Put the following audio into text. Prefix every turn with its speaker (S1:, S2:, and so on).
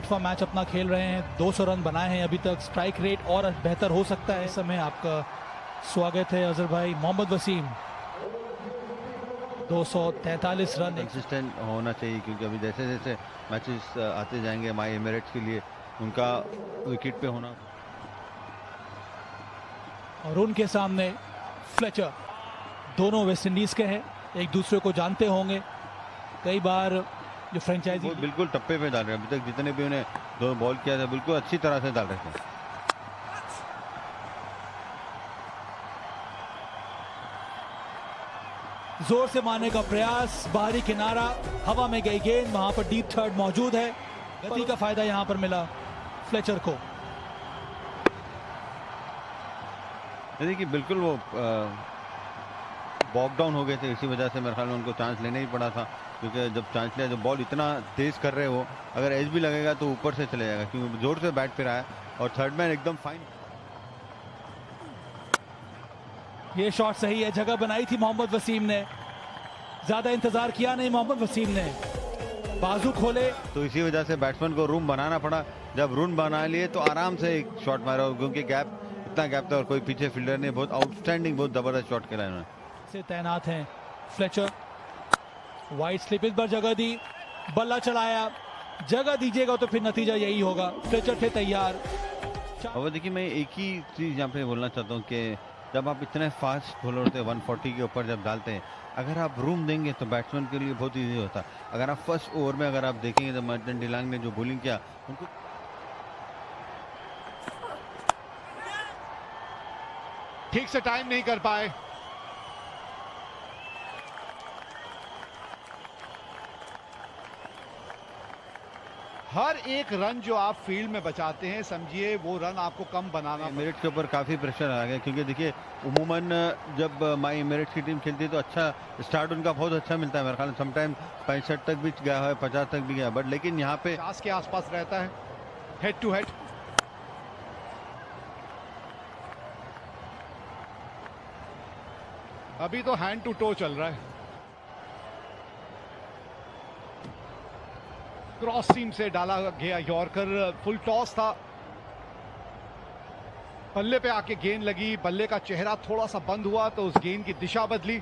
S1: आठवां मैच अपना खेल रहे हैं 200 रन बनाए हैं अभी तक स्ट्राइक रेट और बेहतर हो सकता है इस समय आपका स्वागत है अजहर भाई मोहम्मद वसीम। 243 रन।
S2: कंसिस्टेंट होना चाहिए क्योंकि अभी जैसे जैसे मैचेस आते जाएँगे माई एमिरेट्स के लिए उनका विकेट पे होना।
S1: और उनके सामने फ्लेचर दोनों वेस्ट इंडीज के हैं एक दूसरे को जानते होंगे। कई बार जो फ्रेंचाइजी
S2: वो बिल्कुल टप्पे पे डाल रहे हैं। अभी तक जितने भी उन्हें दो बॉल किया था बिल्कुल अच्छी तरह से डाल रहे थे।
S1: ज़ोर से मारने का प्रयास बाहरी किनारा हवा में गई गेंद वहाँ पर डीप थर्ड मौजूद है। गति का फ़ायदा यहाँ पर मिला फ्लेचर को।
S2: देखिए बिल्कुल वो बॉक डाउन हो गए थे इसी वजह से मेरे ख्याल में उनको चांस लेना ही पड़ा था क्योंकि जब चांस लिया जब बॉल इतना तेज कर रहे हो अगर एज भी लगेगा तो ऊपर से चले जाएगा क्योंकि ज़ोर से बैट फिर आया और थर्ड मैन एकदम फाइन
S1: ये शॉट सही है जगह बनाई थी मोहम्मद वसीम ने। ज़्यादा इंतज़ार किया नहीं मोहम्मद वसीम ने। बाजू खोले।
S2: तो इसी वजह से बैट्समैन को रूम बनाना पड़ा। जब रूम बना लिए तो आराम से एक शॉट मारा क्योंकि गैप इतना गैप था और कोई पीछे फील्डर ने बहुत आउटस्टैंडिंग बहुत ज़बरदस्त शॉट खेला इन्होंने।
S1: से तैनात हैं। फ्लेचर वाइट स्लिप इस पर जगह दी। बल्ला चलाया। जगह दीजिएगा तो फिर नतीजा यही होगा। फ्लेचर थे तैयार।
S2: और देखिए मैं एक ही चीज़ यहाँ पे बोलना चाहता हूँ कि जब आप इतने फास्ट बॉलर होते हैं 140 के ऊपर जब डालते हैं अगर आप रूम देंगे तो बैट्समैन के लिए बहुत ईजी होता। अगर आप फ़र्स्ट ओवर में अगर आप देखेंगे तो मर्टन डिलांग ने जो बॉलिंग किया उनको
S3: ठीक से टाइम नहीं कर पाए। हर एक रन जो आप फ़ील्ड में बचाते हैं समझिए वो रन आपको कम बनाना
S2: मेरिट के ऊपर काफ़ी प्रेशर आ गया क्योंकि देखिए उमूमन जब माई मेरिट की टीम खेलती है तो अच्छा स्टार्ट उनका बहुत अच्छा मिलता है मेरे ख्याल समटाइम पैंसठ तक भी गया है पचास तक भी गया बट लेकिन यहाँ पे
S3: पचास के आसपास रहता है हेड टू हेड अभी तो हैंड टू टो चल रहा है। क्रॉस सीम से डाला गया यॉर्कर। फुल टॉस था। बल्ले पे आके गेंद लगी। बल्ले का चेहरा थोड़ा सा बंद हुआ तो उस गेंद की दिशा बदली।